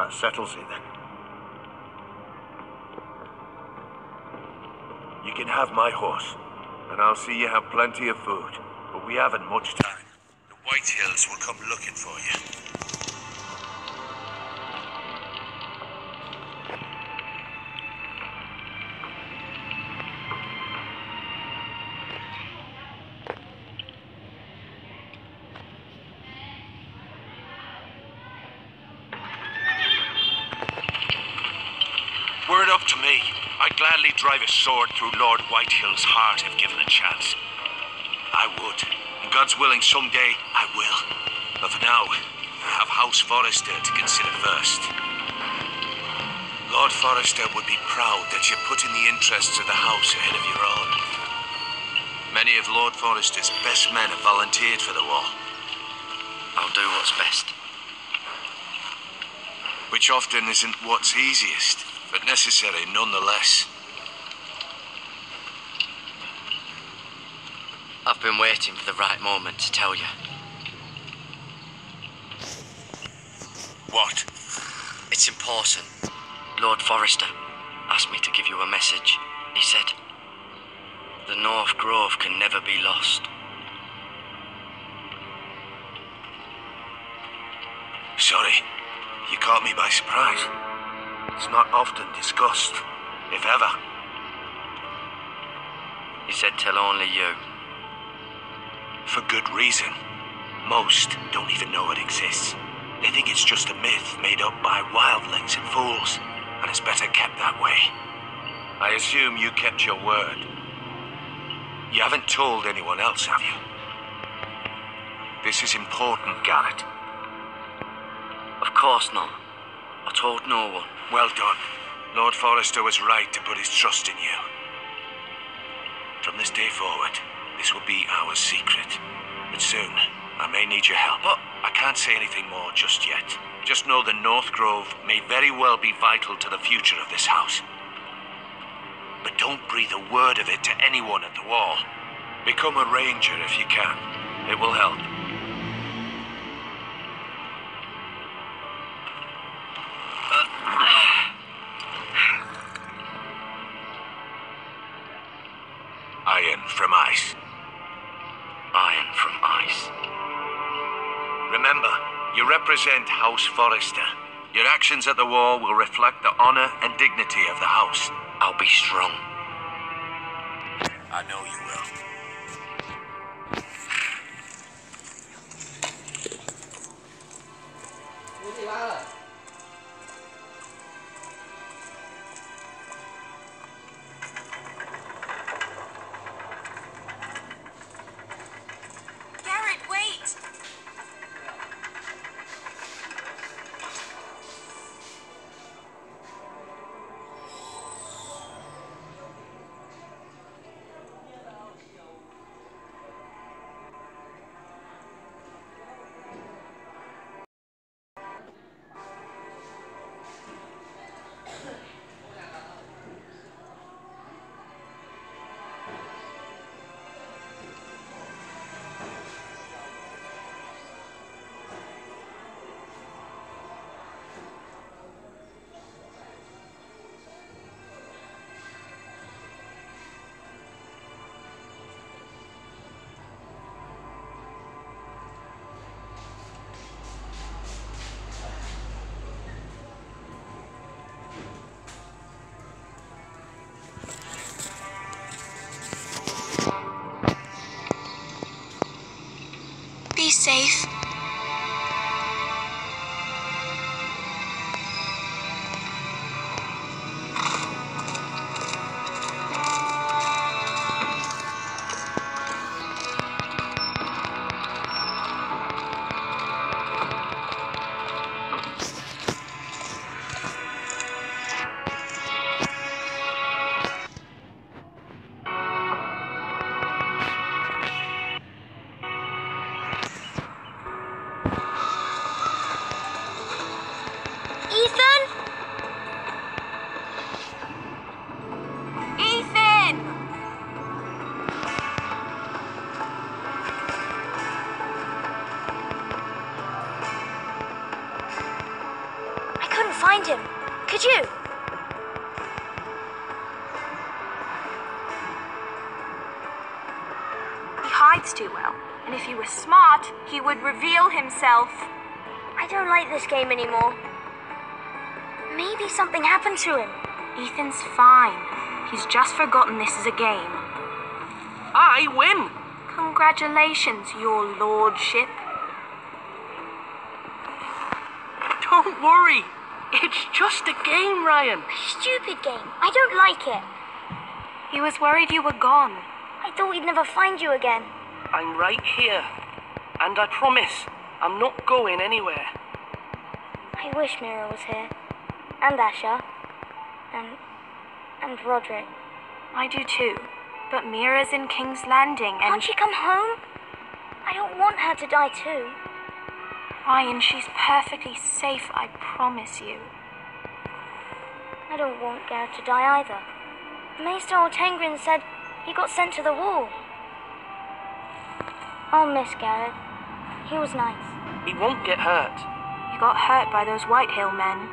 That settles it then. You can have my horse, and I'll see you have plenty of food. But we haven't much time. The Whitehills will come looking for you. Word up to me. I'd gladly drive a sword through Lord Whitehill's heart if given a chance. I would. And God's willing, someday I will. But for now, I have House Forrester to consider first. Lord Forrester would be proud that you're putting the interests of the house ahead of your own. Many of Lord Forrester's best men have volunteered for the war. I'll do what's best. Which often isn't what's easiest, but necessary nonetheless. I've been waiting for the right moment to tell you. What? It's important. Lord Forrester asked me to give you a message. He said, The North Grove can never be lost. Sorry, you caught me by surprise. It's not often discussed, if ever. He said, Tell only you. For good reason. Most don't even know it exists. They think it's just a myth made up by wildlings and fools, and it's better kept that way. I assume you kept your word. You haven't told anyone else, have you? This is important, Gared. Of course not. I told no one. Well done. Lord Forrester was right to put his trust in you. From this day forward, this will be our secret. But soon, I may need your help. But I can't say anything more just yet. Just know the North Grove may very well be vital to the future of this house. But don't breathe a word of it to anyone at the wall. Become a ranger if you can. It will help. Represent House Forrester. Your actions at the war will reflect the honor and dignity of the house. I'll be strong. I know you will. Find him. Could you? He hides too well, and if he were smart, he would reveal himself. I don't like this game anymore. Maybe something happened to him. Ethan's fine. He's just forgotten this is a game. I win! Congratulations, your lordship. Don't worry. It's just a game, Ryan. Stupid game. I don't like it. He was worried you were gone. I thought we'd never find you again. I'm right here. And I promise, I'm not going anywhere. I wish Mira was here. And Asher. And. and Rodrik. I do too. But Mira's in King's Landing and. Can't she come home? I don't want her to die too. Ryan, she's perfectly safe, I promise you. I don't want Gared to die either. Maester Ortengryn said he got sent to the wall. I'll miss Gared. He was nice. He won't get hurt. You got hurt by those Whitehill men.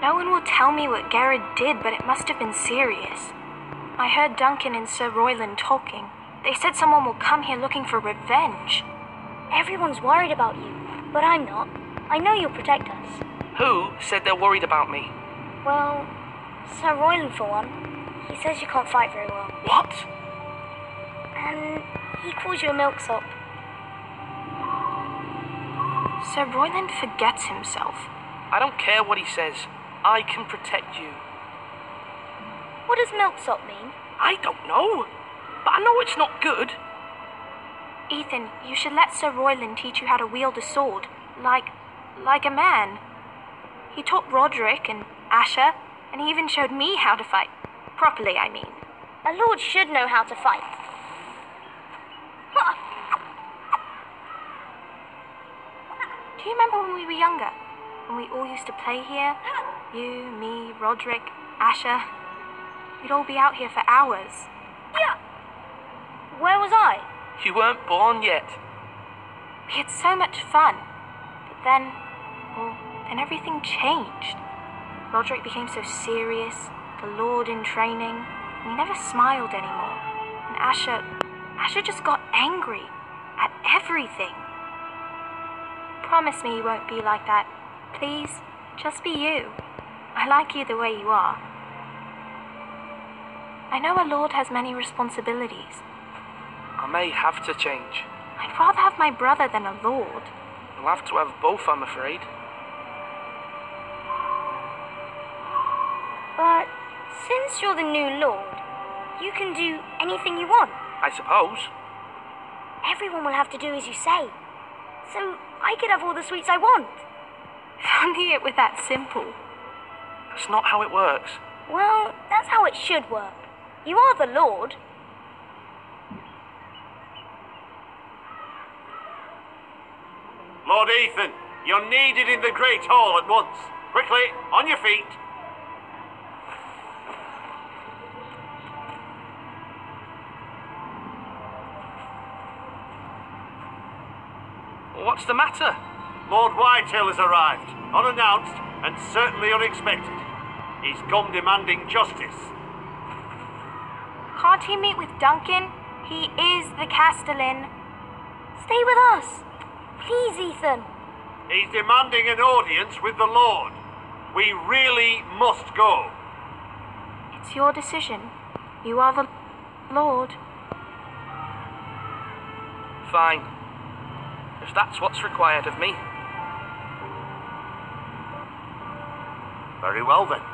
No one will tell me what Gared did, but it must have been serious. I heard Duncan and Sir Royland talking. They said someone will come here looking for revenge. Everyone's worried about you, but I'm not. I know you'll protect us. Who said they're worried about me? Well, Sir Royland for one. He says you can't fight very well. What? And he calls you a milksop. Sir Royland forgets himself. I don't care what he says. I can protect you. What does milksop mean? I don't know. But I know it's not good. Ethan, you should let Sir Royland teach you how to wield a sword. Like. like a man. He taught Rodrik and Asher, and he even showed me how to fight. Properly, I mean. A lord should know how to fight. Do you remember when we were younger? When we all used to play here? You, me, Rodrik, Asher. We'd all be out here for hours. Yeah. Where was I? You weren't born yet. We had so much fun. But then, well, then everything changed. Rodrik became so serious, the Lord in training. We never smiled anymore. And Asher, Asher just got angry at everything. Promise me you won't be like that. Please, just be you. I like you the way you are. I know a lord has many responsibilities. I may have to change. I'd rather have my brother than a lord. You'll have to have both, I'm afraid. But since you're the new lord, you can do anything you want. I suppose. Everyone will have to do as you say. So I could have all the sweets I want. If only it were that simple. That's not how it works. Well, that's how it should work. You are the lord. Lord Ethan, you're needed in the Great Hall at once. Quickly, on your feet. What's the matter? Lord Whitehill has arrived, unannounced and certainly unexpected. He's come demanding justice. Can't he meet with Duncan? He is the Castellan. Stay with us. Please, Ethan. He's demanding an audience with the Lord. We really must go. It's your decision. You are the Lord. Fine. If that's what's required of me. Very well then.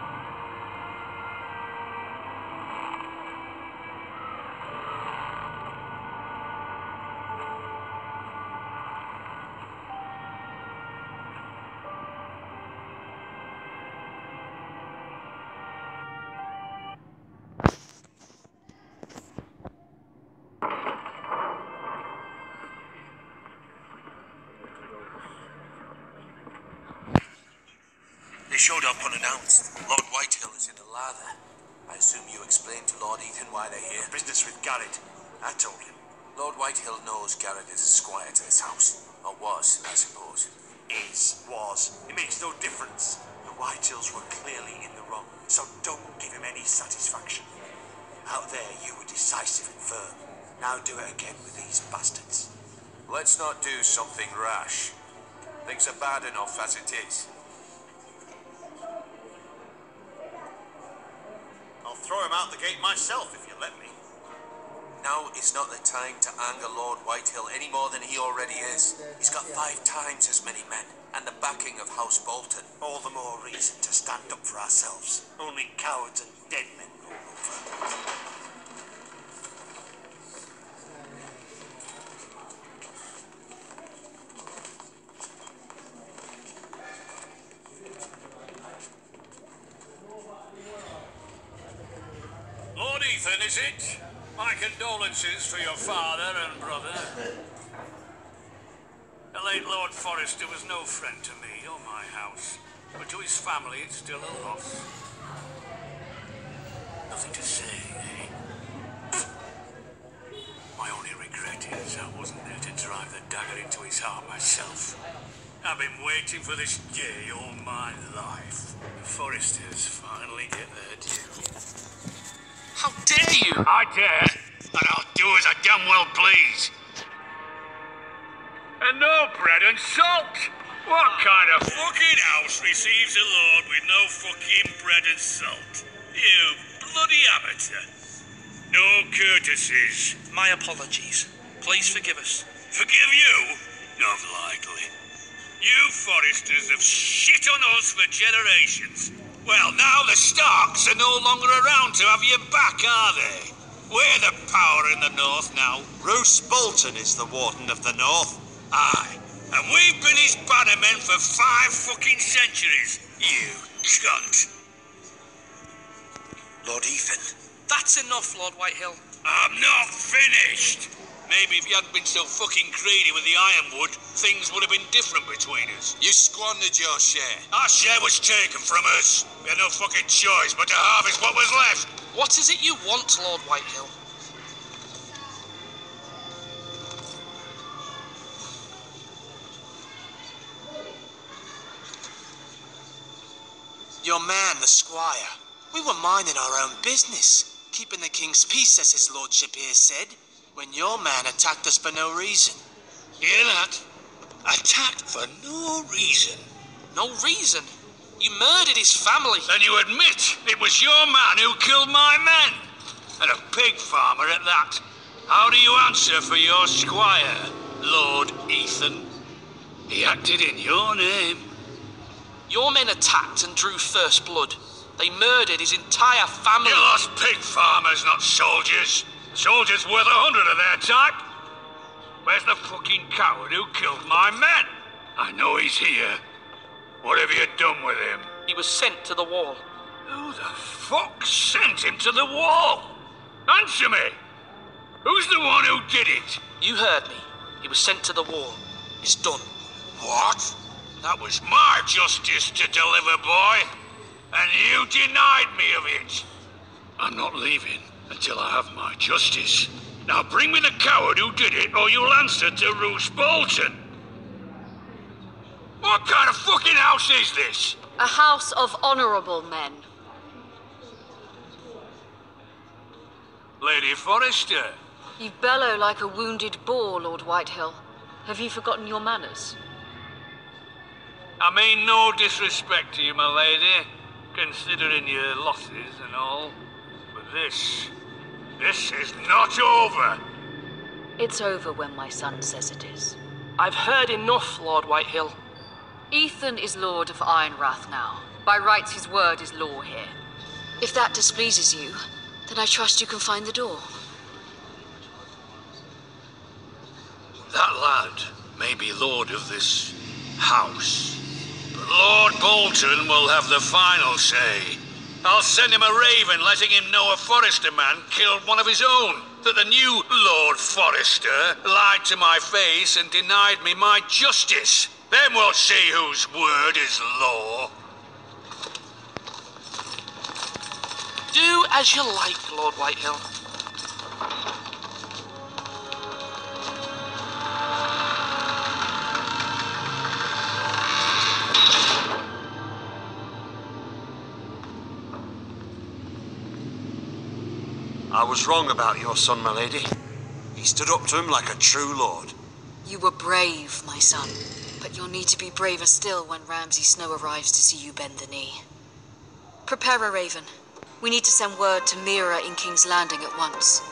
Showed up unannounced. Lord Whitehill is in the lather. I assume you explained to Lord Ethan why they're here. Business with Gared. I told him. Lord Whitehill knows Gared is a squire to this house. Or was, I suppose. is, was. It makes no difference. The Whitehills were clearly in the wrong, so don't give him any satisfaction. Out there, you were decisive and firm. Now do it again with these bastards. Let's not do something rash. Things are bad enough as it is. Throw him out the gate myself if you let me. Now is not the time to anger Lord Whitehill any more than he already is. He's got five times as many men, and the backing of House Bolton. All the more reason to stand up for ourselves. Only cowards and dead men rule over. Condolences for your father and brother. The late Lord Forrester was no friend to me or my house, but to his family it's still a loss. Nothing to say, eh? My only regret is I wasn't there to drive the dagger into his heart myself. I've been waiting for this day all my life. The Forresters finally get their due. How dare you? I dare, and I'll do as I damn well please. And no bread and salt. What kind of fucking house receives a lord with no fucking bread and salt? You bloody amateur. No courtesies. My apologies. Please forgive us. Forgive you? Not likely. You Forresters have shit on us for generations. Well, now the Starks are no longer around to have your back, are they? We're the power in the north now. Roose Bolton is the Warden of the North. Aye. And we've been his bannermen for five fucking centuries. You cunt. Lord Ethan. That's enough, Lord Whitehill. I'm not finished. Maybe if you hadn't been so fucking greedy with the ironwood, things would have been different between us. You squandered your share. Our share was taken from us. We had no fucking choice but to harvest what was left. What is it you want, Lord Whitehill? Your man, the squire. We were minding our own business, keeping the king's peace, as his lordship here said, when your man attacked us for no reason. Hear that? Attacked for no reason. No reason. You murdered his family. Then you admit it was your man who killed my men. And a pig farmer at that. How do you answer for your squire, Lord Ethan? He acted in your name. Your men attacked and drew first blood. They murdered his entire family. You lost pig farmers, not soldiers. Soldiers worth a hundred of their type. Where's the fucking coward who killed my men? I know he's here. What have you done with him? He was sent to the wall. Who the fuck sent him to the wall? Answer me! Who's the one who did it? You heard me. He was sent to the wall. It's done. What? That was my justice to deliver, boy. And you denied me of it. I'm not leaving until I have my justice. Now bring me the coward who did it, or you'll answer to Roose Bolton. What kind of fucking house is this? A house of honorable men. Lady Forrester. You bellow like a wounded boar, Lord Whitehill. Have you forgotten your manners? I mean no disrespect to you, my lady, considering your losses and all. But this, this is not over. It's over when my son says it is. I've heard enough, Lord Whitehill. Ethan is Lord of Ironrath now. By rights, his word is law here. If that displeases you, then I trust you can find the door. That lad may be lord of this house, but Lord Bolton will have the final say. I'll send him a raven letting him know a Forrester man killed one of his own. That the new Lord Forrester lied to my face and denied me my justice. Then we'll see whose word is law. Do as you like, Lord Whitehill. I was wrong about your son, my lady. He stood up to him like a true lord. You were brave, my son. But you'll need to be braver still when Ramsay Snow arrives to see you bend the knee. Prepare a raven. We need to send word to Mira in King's Landing at once.